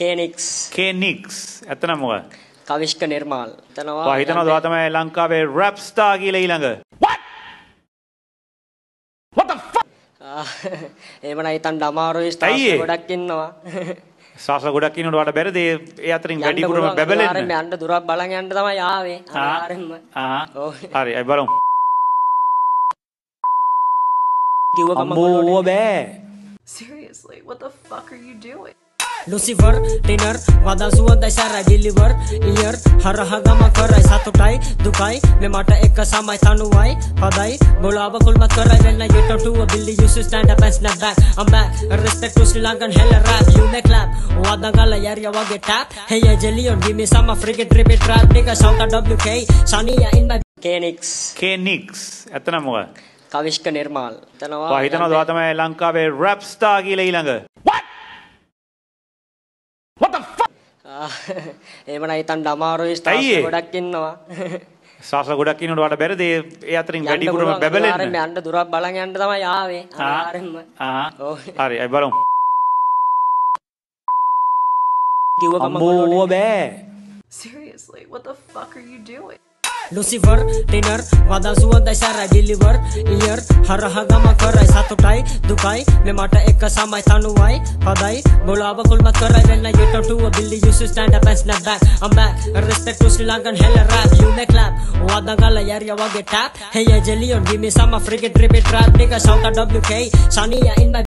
කේනික්ස් කෙනික්ස් ඇත්තනම් මොකක් කවිශ්ක නිර්මාල්. තනවා ඔයා හිතනවද ඔයා තමයි ලංකාවේ රැප් ස්ටාර් කියලා ඊළඟ. ඒමන හිතන් අමාරුයි ඇයි ස්ථාස ඒ? ගොඩක් ඉන්නවා. සාස ගොඩක් ඉන්නවට වඩා බැරිද? ඒ අතරින් වැඩිපුරම බැබලෙන්න. යන්න දුරක් බලන් යන්න තමයි ආවේ. අනිවාර්යෙන්ම ආ. හරි අයි බලමු. කිව්ව බෑ. Seriously, what the fuck are you doing? Lucifer ටිනර් වදන් සුවඳයි සැරයි ඩිලිවර් ඉයර් හරහ ගම කරයි සතුටයි දුකයි මෙ මට එක සමයි තනුවයි හදයි බොලාව කුල්මත් කරයි when I get to a Billy used to stand up and snap back I'm back respect to Sri Lankan hella rap you make clap වදන් ගල යරිය වගේ tap hey yeah Jellion give me some frigate trip it trap nigga shout out WK Shania in my කේනික්ස් කෙනික්ස් ඇත්තනම් මොකක් කවිශ්ක නිර්මාල් තනවා ඔයා හිතනවද ඔයා තමයි ලංකාවේ rap star කියලා ඊළඟ ඒමන හිතන් අමාරුයි ඒ? ගොඩක් ඉන්නවා. සාස ගොඩක් ඉන්නවට වඩා බැරිද? ඒ අතරින් වැඩිපුරම බැබලෙන්න. යන්න දුරක් බලන් යන්න තමයි ආවේ. ආ අනිවාර්යෙන්ම. ආ. හරි අයි බලමු. කිව්ව බෑ. Seriously, what the fuck are you doing? Lucifer tenor वादा सुआ दशरा डिलीवर इयर हर हगम कर ऐसा तो टाई दुकाई मैं माटा एक कसा मैं थानु आई पदाई, बोला अब कुल मत कर आई वेल ना ये तो to billy you to stand up and snap back I am back respect to Sri Lankan hell rap you may clap वादा गल यार यवा गेट टैप हे ये जेली और give me some African trip it rap निका शौका डब्ल्यूके Sania in my